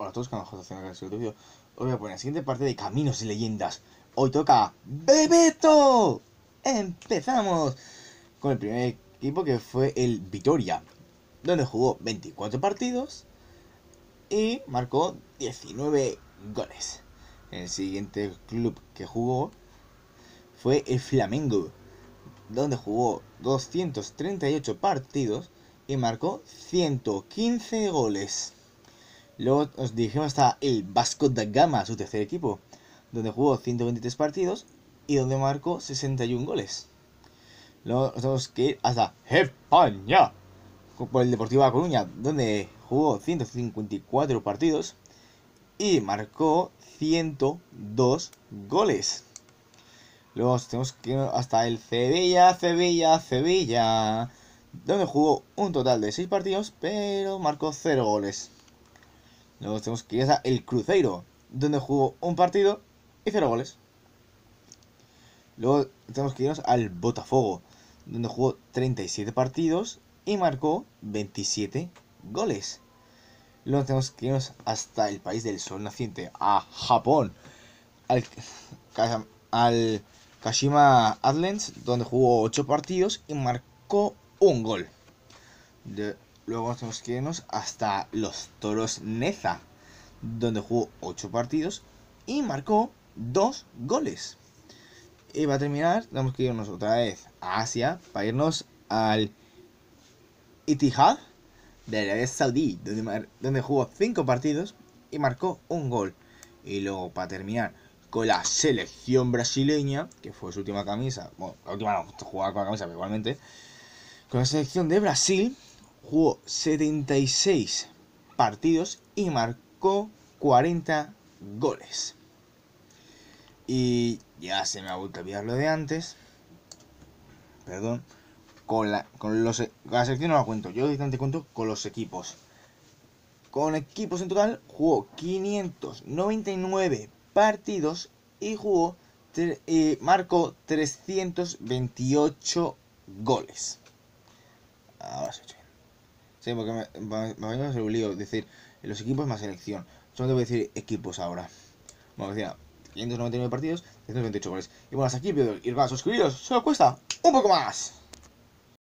Hola a todos, vídeo. Os voy a poner la siguiente parte de Caminos y Leyendas. Hoy toca Bebeto. Empezamos con el primer equipo que fue el Vitoria, donde jugó 24 partidos y marcó 19 goles. El siguiente club que jugó fue el Flamengo, donde jugó 238 partidos y marcó 115 goles. Luego nos dirigimos hasta el Vasco da Gama, su tercer equipo, donde jugó 123 partidos y donde marcó 61 goles. Luego tenemos que ir hasta España, por el Deportivo de Coruña, donde jugó 154 partidos y marcó 102 goles. Luego tenemos que ir hasta el Sevilla, Sevilla, Sevilla, donde jugó un total de 6 partidos, pero marcó 0 goles. Luego tenemos que ir a el Cruzeiro, donde jugó un partido y cero goles. Luego tenemos que irnos al Botafogo, donde jugó 37 partidos y marcó 27 goles. Luego tenemos que irnos hasta el país del sol naciente, a Japón, al, Kashima Atlantis, donde jugó 8 partidos y marcó un gol. De, Luego tenemos que irnos hasta los Toros Neza, donde jugó 8 partidos y marcó 2 goles. Y va a terminar, tenemos que irnos otra vez a Asia para irnos al Itihad de Arabia Saudí, donde, donde jugó 5 partidos y marcó un gol. Y luego para terminar con la selección brasileña, que fue su última camisa, bueno, la última no, jugaba con la camisa, pero igualmente, con la selección de Brasil, jugó 76 partidos y marcó 40 goles. Y ya se me ha vuelto a olvidar lo de antes. Perdón. Con la, con los, la selección no la cuento. Yo directamente cuento con los equipos. Con equipos en total jugó 599 partidos y jugó y marcó 328 goles. Sí. Porque me, va a ser un lío decir los equipos más selección. Solo voy a decir equipos ahora. Bueno, decía 599 partidos, 128 goles. Y bueno, hasta aquí el vídeo. Y a suscribiros, solo cuesta un poco más.